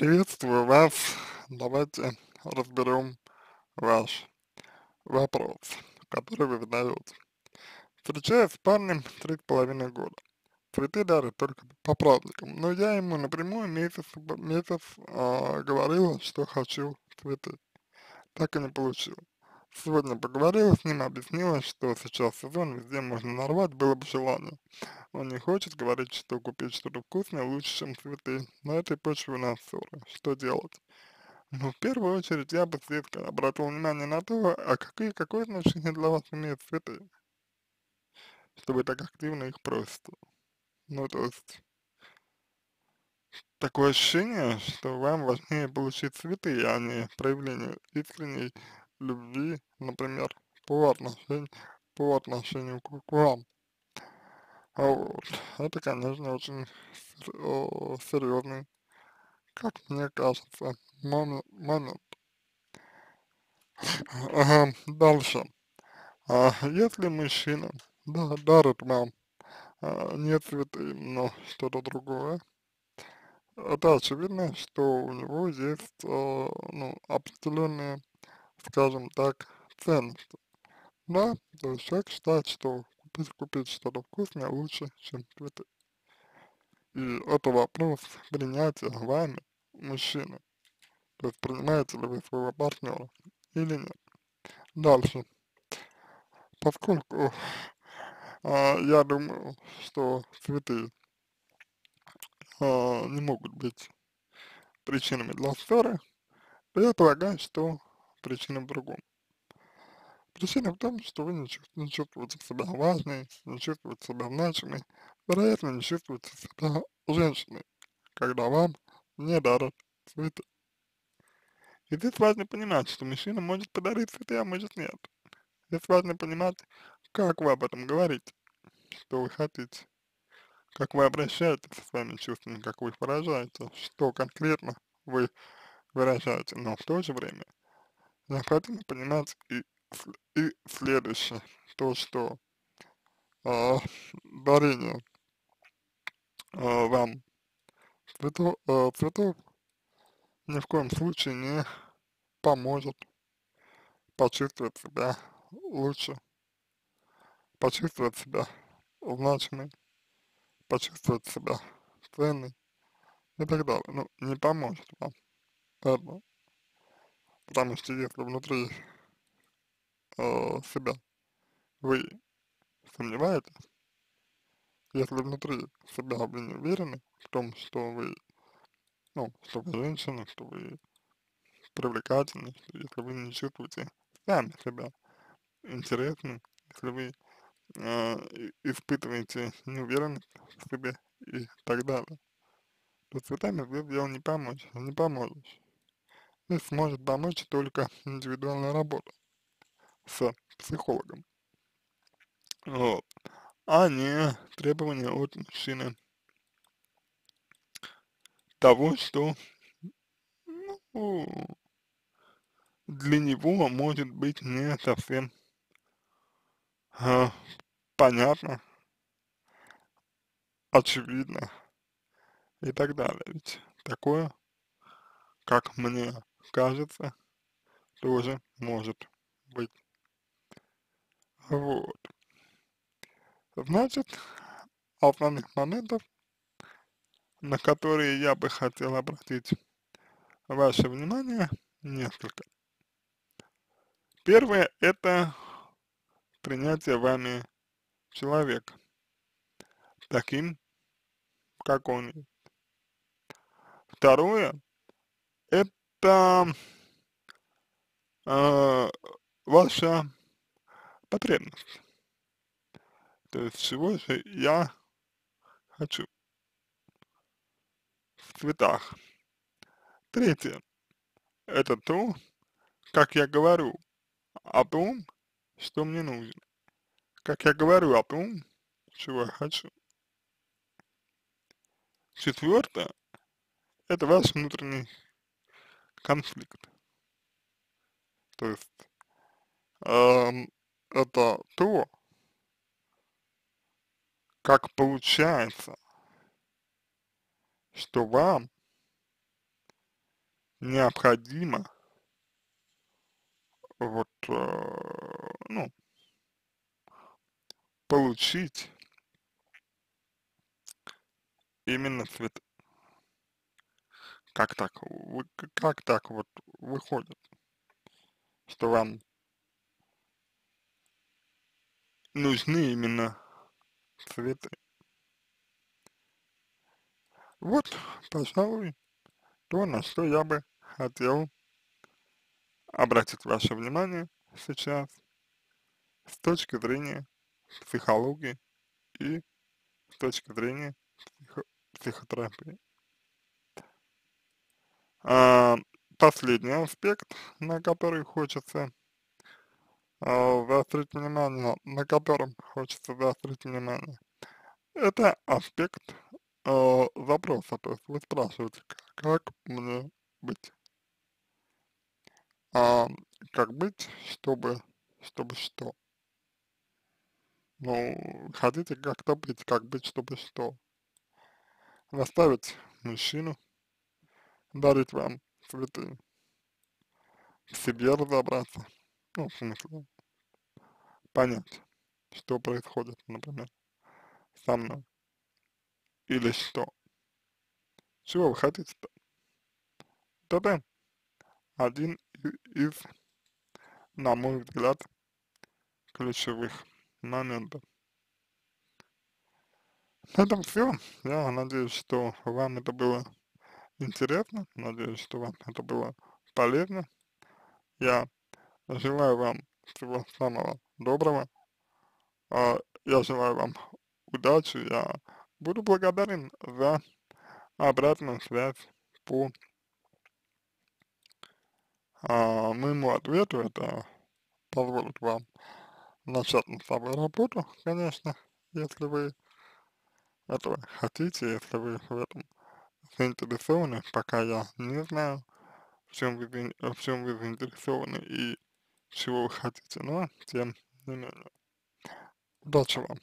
Приветствую вас. Давайте разберем ваш вопрос, который вы задаете. Встречаюсь с парнем три с половиной года. Цветы дарят только по праздникам, но я ему напрямую месяц, месяц э, говорила, что хочу цветы. Так и не получил. Сегодня поговорила с ним, объяснила, что сейчас сезон, везде можно нарвать, было бы желание. Он не хочет говорить, что купить что-то вкусное лучше, чем цветы. На этой почве у нас ссоры. Что делать? Ну, в первую очередь, я бы здесь обратил внимание на то, а какие, какое значение для вас имеют цветы, что вы так активно их просите. Ну, то есть, такое ощущение, что вам важнее получить цветы, а не проявление искренней любви, например, по отношению, по отношению к, к вам. А вот, это, конечно, очень серьезный, как мне кажется, момент. момент. Дальше. А, если мужчина да, дарит вам а, не цветы, но что-то другое, это очевидно, что у него есть, а, ну, определенные скажем так, ценности. Да, то есть человек считает, что купить, купить что-то вкусное лучше, чем цветы. И это вопрос принятия вами мужчины. То есть принимаете ли вы своего партнера или нет. Дальше. Поскольку а, я думаю, что цветы а, не могут быть причинами для ссоры, то я полагаю, что причина в другом. Причина в том, что вы не, чувств, не чувствуете себя важной, не чувствуете себя значимой, вероятно, не чувствуете себя женщиной, когда вам не дарят цветы. И здесь важно понимать, что мужчина может подарить цветы, а может нет. Здесь важно понимать, как вы об этом говорите, что вы хотите, как вы обращаетесь со своими чувствами, как вы их выражаете, что конкретно вы выражаете, но в то же время необходимо понимать и, и следующее, то, что э, дарение э, вам цветов, э, цветов ни в коем случае не поможет почувствовать себя лучше, почувствовать себя значимой, почувствовать себя ценной и так далее. Ну, не поможет вам это. Потому что если внутри э, себя вы сомневаетесь, если внутри себя вы не уверены в том, что вы, ну, что вы женщина, что вы привлекательны, что если вы не чувствуете сами себя интересным, если вы э, испытываете неуверенность в себе и так далее, то цветами здесь дело не помочь, не поможешь сможет помочь только индивидуальная работа с психологом. Вот. А не требования от мужчины того, что ну, для него может быть не совсем э, понятно, очевидно и так далее. Ведь такое, как мне кажется, тоже может быть. Вот. Значит, основных моментов, на которые я бы хотел обратить ваше внимание, несколько. Первое – это принятие вами человека таким, как он есть. Второе – это это э, ваша потребность. То есть чего же я хочу в цветах. Третье. Это то, как я говорю о том, что мне нужно. Как я говорю о том, чего я хочу. Четвертое. Это ваш внутренний конфликт. То есть э, это то, как получается, что вам необходимо вот, э, ну, получить именно цветы. Как так? Вы, как так вот выходит, что вам нужны именно цветы? Вот, пожалуй, то, на что я бы хотел обратить ваше внимание сейчас с точки зрения психологии и с точки зрения психо психотерапии. А, последний аспект, на который хочется а, заострить внимание, на котором хочется заострить внимание, это аспект а, запроса, то есть вы спрашиваете, как мне быть, а, как быть, чтобы, чтобы что, ну, хотите как-то быть, как быть, чтобы что, заставить мужчину дарить вам цветы, в себе разобраться, ну, в смысле, понять, что происходит, например, со мной, или что, чего вы хотите-то? Это один из, на мой взгляд, ключевых моментов. На этом все. Я надеюсь, что вам это было интересно. Надеюсь, что вам это было полезно. Я желаю вам всего самого доброго. А, я желаю вам удачи. Я буду благодарен за обратную связь по а, моему ответу. Это позволит вам начать над собой работу, конечно, если вы этого хотите, если вы в этом заинтересованы, пока я не знаю, в чем вы, в чем вы заинтересованы и чего вы хотите, но тем не менее. Удачи вам!